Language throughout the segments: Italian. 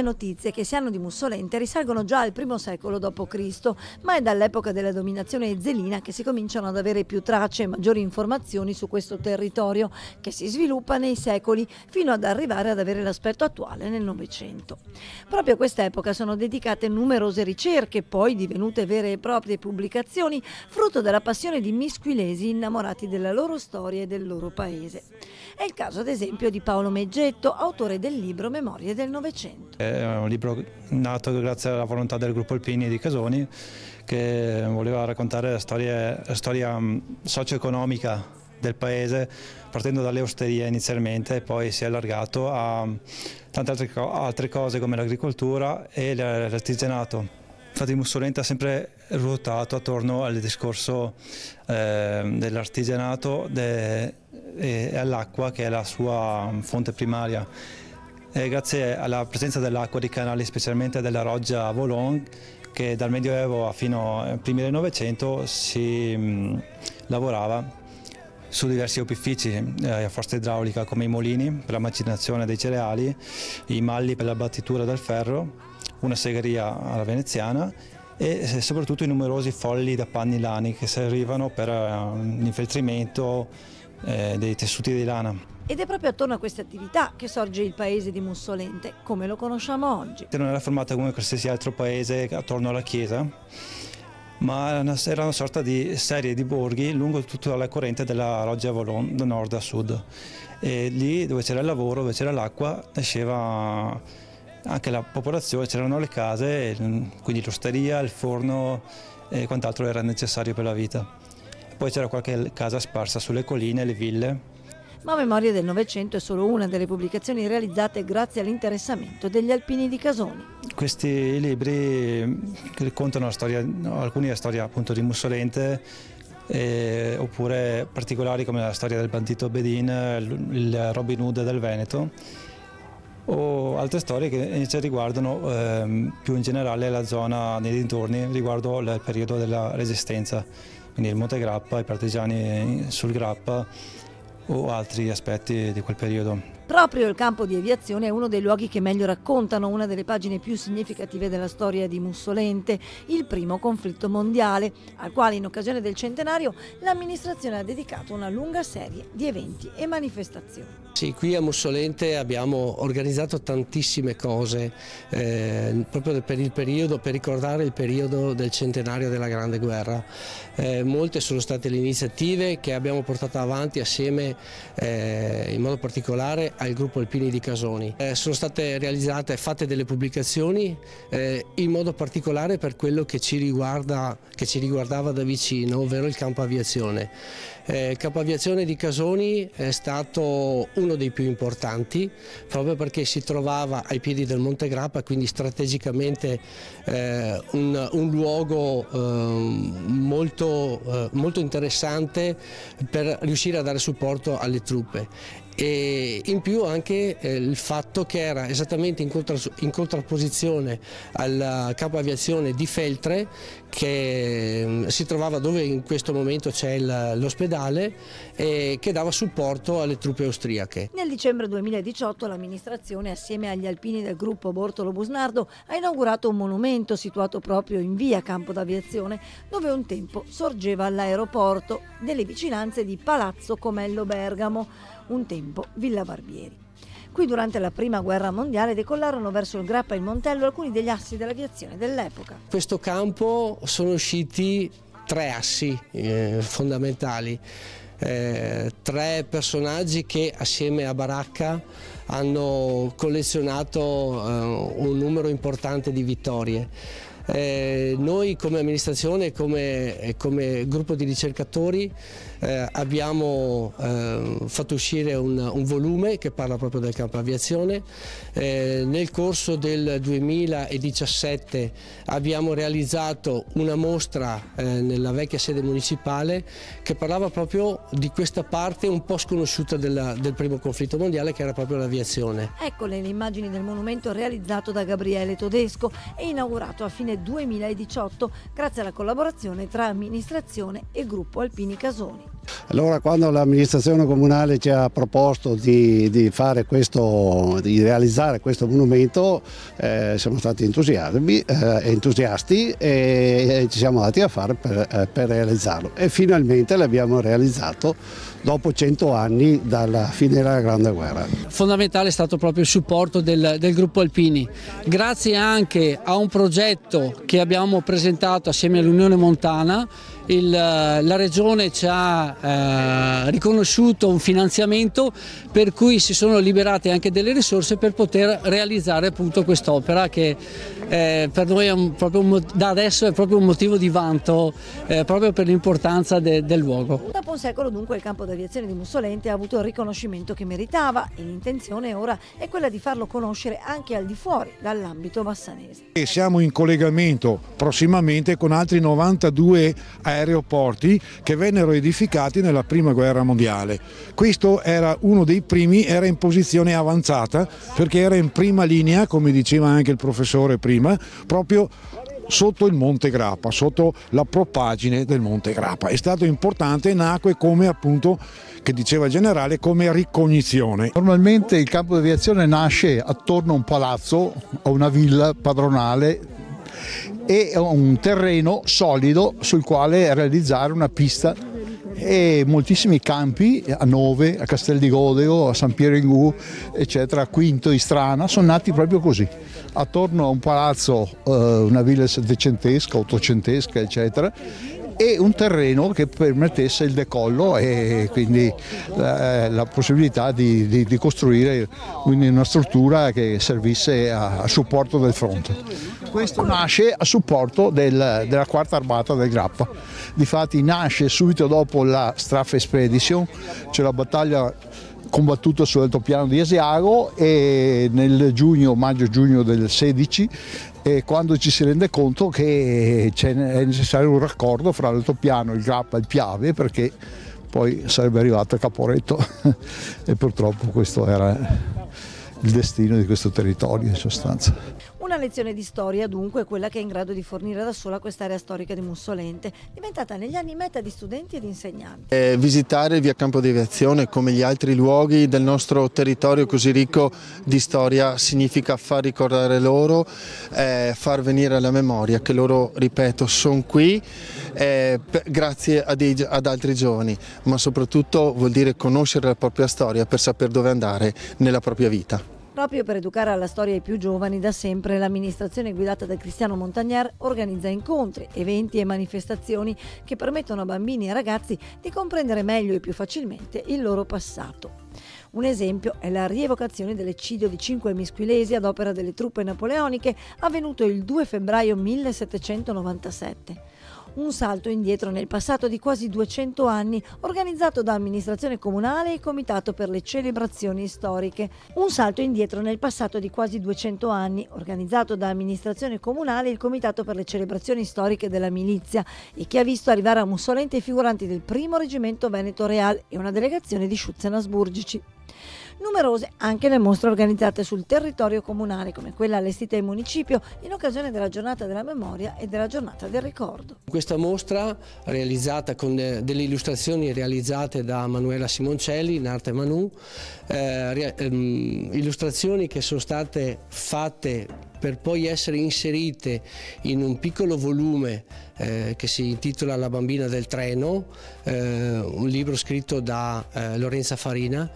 prime notizie che si hanno di Mussolente risalgono già al I secolo d.C., ma è dall'epoca della dominazione zelina che si cominciano ad avere più tracce e maggiori informazioni su questo territorio, che si sviluppa nei secoli fino ad arrivare ad avere l'aspetto attuale nel Novecento. Proprio a quest'epoca sono dedicate numerose ricerche, poi divenute vere e proprie pubblicazioni, frutto della passione di misquilesi innamorati della loro storia e del loro paese. È il caso ad esempio di Paolo Meggetto, autore del libro Memorie del Novecento. È un libro nato grazie alla volontà del gruppo Alpini di Casoni che voleva raccontare la storia, la storia mm, socio-economica del paese partendo dalle osterie inizialmente e poi si è allargato a tante altre, altre cose come l'agricoltura e l'artigianato. Infatti Mussolente ha sempre ruotato attorno al discorso eh, dell'artigianato de, e all'acqua che è la sua fonte primaria. E grazie alla presenza dell'acqua di canali, specialmente della roggia Volon, che dal Medioevo fino ai primi del Novecento si mh, lavorava su diversi opifici eh, a forza idraulica come i molini per la macinazione dei cereali, i malli per la battitura del ferro, una segheria alla veneziana e soprattutto i numerosi folli da panni lani che servivano per eh, l'infeltrimento eh, dei tessuti di lana. Ed è proprio attorno a queste attività che sorge il paese di Mussolente, come lo conosciamo oggi. Non era formato come qualsiasi altro paese attorno alla chiesa, ma era una sorta di serie di borghi lungo tutta la corrente della Roggia Volon, da nord a sud. E lì dove c'era il lavoro, dove c'era l'acqua, nasceva anche la popolazione, c'erano le case, quindi l'osteria, il forno e quant'altro era necessario per la vita. Poi c'era qualche casa sparsa sulle colline, le ville. Ma Memoria del Novecento è solo una delle pubblicazioni realizzate grazie all'interessamento degli alpini di Casoni. Questi libri raccontano storia, alcuni la storia appunto di Mussolente, eh, oppure particolari come la storia del bandito Bedin, il Robin Hood del Veneto o altre storie che invece riguardano ehm, più in generale la zona nei dintorni riguardo il periodo della resistenza, quindi il Monte Grappa, i partigiani sul Grappa o altri aspetti di quel periodo. Proprio il campo di aviazione è uno dei luoghi che meglio raccontano una delle pagine più significative della storia di Mussolente, il primo conflitto mondiale, al quale in occasione del centenario l'amministrazione ha dedicato una lunga serie di eventi e manifestazioni. Sì, qui a Mussolente abbiamo organizzato tantissime cose eh, proprio per il periodo, per ricordare il periodo del centenario della Grande Guerra. Eh, molte sono state le iniziative che abbiamo portato avanti assieme eh, in modo particolare al gruppo Alpini di Casoni. Eh, sono state realizzate fatte delle pubblicazioni eh, in modo particolare per quello che ci, riguarda, che ci riguardava da vicino, ovvero il campo aviazione. Eh, il campo aviazione di Casoni è stato uno dei più importanti proprio perché si trovava ai piedi del Monte Grappa, quindi strategicamente eh, un, un, luogo eh, molto, eh, molto interessante per riuscire a dare supporto alle truppe e in più anche eh, il fatto che era esattamente in, contra, in contrapposizione al capo aviazione di Feltre che mm, si trovava dove in questo momento c'è l'ospedale e che dava supporto alle truppe austriache. Nel dicembre 2018 l'amministrazione assieme agli alpini del gruppo Bortolo Busnardo ha inaugurato un monumento situato proprio in via Campo d'Aviazione dove un tempo sorgeva l'aeroporto delle vicinanze di Palazzo Comello Bergamo un tempo Villa Barbieri. Qui durante la prima guerra mondiale decollarono verso il Grappa e il Montello alcuni degli assi dell'aviazione dell'epoca. In questo campo sono usciti tre assi eh, fondamentali, eh, tre personaggi che assieme a Baracca hanno collezionato eh, un numero importante di vittorie. Eh, noi come amministrazione e come, come, gruppo di ricercatori eh, abbiamo eh, fatto uscire un, un, volume che parla proprio del campo aviazione. Eh, nel corso del 2017 abbiamo realizzato una mostra eh, nella vecchia sede municipale che parlava proprio di questa parte un po' sconosciuta della, del primo conflitto mondiale che era proprio l'aviazione. Eccole le immagini del monumento realizzato da Gabriele Todesco e inaugurato a fine 2018 grazie alla collaborazione tra amministrazione e gruppo Alpini Casoni. Allora quando l'amministrazione comunale ci ha proposto di, di, questo, di realizzare questo monumento eh, siamo stati entusiasti, eh, entusiasti, e ci siamo dati a fare per, eh, per realizzarlo e finalmente l'abbiamo realizzato dopo 100 anni dalla fine della Grande Guerra. Fondamentale è stato proprio il supporto del, del gruppo Alpini, grazie anche a un progetto che abbiamo presentato assieme all'Unione Montana il, la Regione ci ha eh, riconosciuto un finanziamento per cui si sono liberate anche delle risorse per poter realizzare appunto quest'opera che eh, per noi un, un, da adesso è proprio un motivo di vanto eh, proprio per l'importanza de, del luogo. Dopo un secolo dunque il campo d'aviazione di Mussolente ha avuto il riconoscimento che meritava e l'intenzione ora è quella di farlo conoscere anche al di fuori dall'ambito bassanese. E siamo in collegamento prossimamente con altri 92 aeroporti che vennero edificati nella prima guerra mondiale. Questo era uno dei primi, era in posizione avanzata perché era in prima linea, come diceva anche il professore prima, prima, proprio sotto il Monte Grappa, sotto la propagine del Monte Grappa. È stato importante, nacque come appunto, che diceva il generale, come ricognizione. Normalmente il campo di aviazione nasce attorno a un palazzo, a una villa padronale e a un terreno solido sul quale realizzare una pista e moltissimi campi a Nove, a Castel di Godeo, a San Piero in Gu, eccetera, a Quinto, Istrana, sono nati proprio così, attorno a un palazzo, eh, una villa settecentesca, ottocentesca, eccetera, e un terreno che permettesse il decollo e quindi la, la possibilità di, di, di, costruire una struttura che servisse a, a supporto del fronte. Questo nasce a supporto del, della quarta armata del Grappa. Difatti nasce subito dopo la Strafe Expedition, c'è la battaglia combattuta sull'altopiano di Asiago e nel giugno, maggio-giugno del 16 e quando ci si rende conto che è necessario un raccordo fra l'altopiano, il Grappa e il Piave perché poi sarebbe arrivato a Caporetto e purtroppo questo era il destino di questo territorio in sostanza. Lezione di storia dunque quella che è in grado di fornire da sola quest'area storica di Mussolente, diventata negli anni meta di studenti ed insegnanti. Eh, visitare via campo di aviazione come gli altri luoghi del nostro territorio così ricco di storia significa far ricordare loro, eh, far venire alla memoria che loro, ripeto, sono qui eh, grazie dei, ad altri giovani, ma soprattutto vuol dire conoscere la propria storia per sapere dove andare nella propria vita. Proprio per educare alla storia i più giovani, da sempre l'amministrazione guidata da Cristiano Montagnier organizza incontri, eventi e manifestazioni che permettono a bambini e ragazzi di comprendere meglio e più facilmente il loro passato. Un esempio è la rievocazione dell'eccidio di cinque misquilesi ad opera delle truppe napoleoniche avvenuto il 2 febbraio 1797 un salto indietro nel passato di quasi 200 anni organizzato da amministrazione comunale e comitato per le celebrazioni storiche. Un salto indietro nel passato di quasi 200 anni organizzato da amministrazione comunale e il comitato per le celebrazioni storiche della milizia e che ha visto arrivare a Mussolente i figuranti del primo reggimento Veneto Real e una delegazione di Schutzenasburgici numerose anche le mostre organizzate sul territorio comunale, come quella allestita in municipio in occasione della giornata della memoria e della giornata del ricordo. Questa mostra, realizzata con delle illustrazioni realizzate da Manuela Simoncelli in arte Manu, eh, ehm, illustrazioni che sono state fatte per poi essere inserite in un piccolo volume eh, che si intitola La bambina del treno, eh, un libro scritto da eh, Lorenza Farina,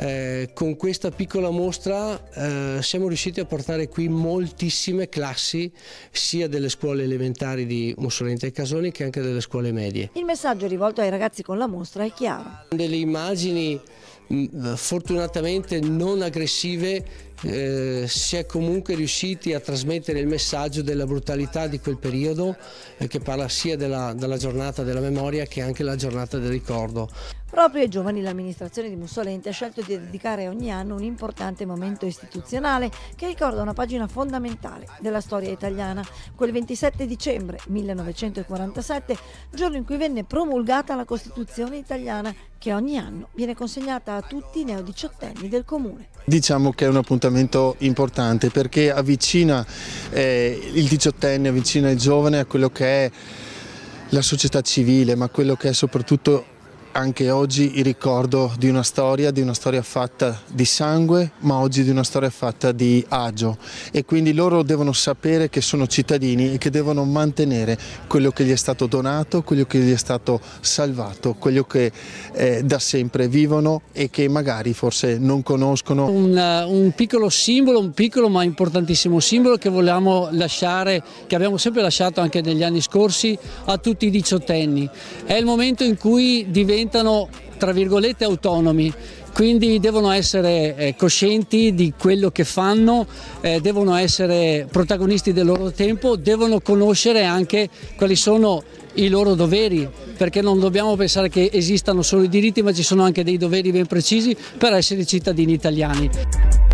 eh, con questa piccola mostra eh, siamo riusciti a portare qui moltissime classi sia delle scuole elementari di Mussolente e Casoni che anche delle scuole medie. Il messaggio rivolto ai ragazzi con la mostra è chiaro. Delle immagini mh, fortunatamente non aggressive eh, si è comunque riusciti a trasmettere il messaggio della brutalità di quel periodo eh, che parla sia della, della giornata della memoria che anche la giornata del ricordo. Proprio ai giovani l'amministrazione di Mussolente ha scelto di dedicare ogni anno un importante momento istituzionale che ricorda una pagina fondamentale della storia italiana, quel 27 dicembre 1947, giorno in cui venne promulgata la Costituzione italiana che ogni anno viene consegnata a tutti i neodiciottenni del comune. Diciamo che è un appuntamento importante perché avvicina eh, il diciottenne, avvicina il giovane a quello che è la società civile, ma quello che è soprattutto anche oggi il ricordo di una storia, di una storia fatta di sangue, ma oggi di una storia fatta di agio e quindi loro devono sapere che sono cittadini e che devono mantenere quello che gli è stato donato, quello che gli è stato salvato, quello che eh, da sempre vivono e che magari forse non conoscono. Un, un piccolo simbolo, un piccolo ma importantissimo simbolo che vogliamo lasciare, che abbiamo sempre lasciato anche negli anni scorsi a tutti i diciottenni. È il momento in cui diventano tra virgolette autonomi, quindi devono essere eh, coscienti di quello che fanno, eh, devono essere protagonisti del loro tempo, devono conoscere anche quali sono i loro doveri, perché non dobbiamo pensare che esistano solo i diritti, ma ci sono anche dei doveri ben precisi per essere cittadini italiani.